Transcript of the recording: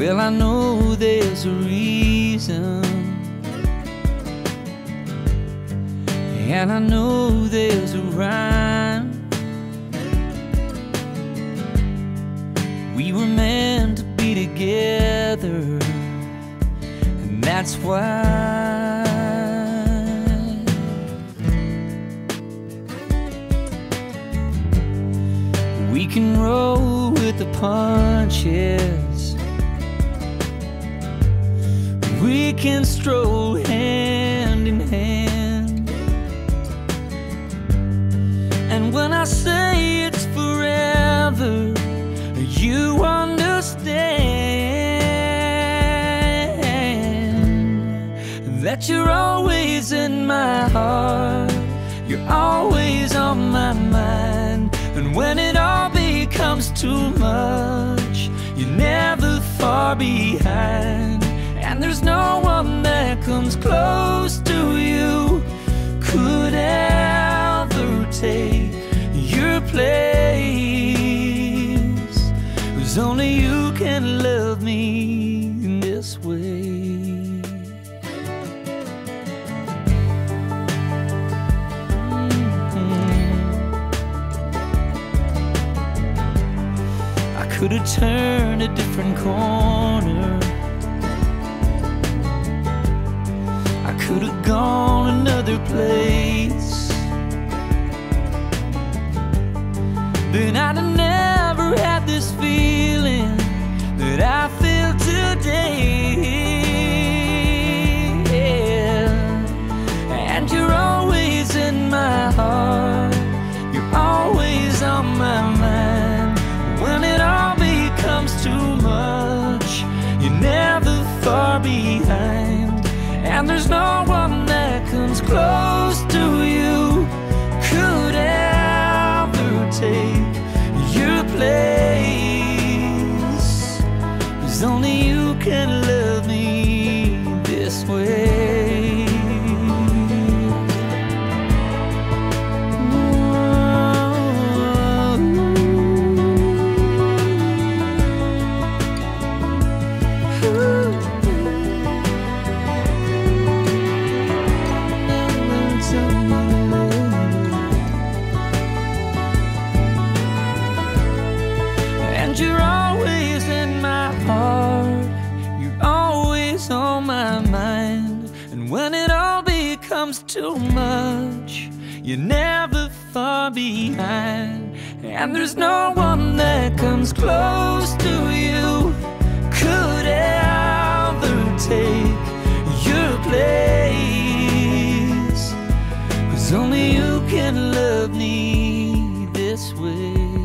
Well, I know there's a reason. And I know there's a rhyme. We were meant to be together, and that's why. We can roll with the punches. We can stroll hand in hand. And when I say it's forever, you understand that you're always in my heart. You're always on my mind. And when it all becomes too much, you're never far behind. Comes close to you, could ever take your place. Cause only you can love me in this way. Mm-hmm. I could have turned a different corner. Another place. Then I'd close to you, could ever take your place. Cause only you can love me this way. when it all becomes too much, you're never far behind. And there's no one that comes close to you could ever take your place. Cause only you can love me this way.